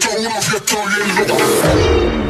reggaetón, una fiesta bien loca.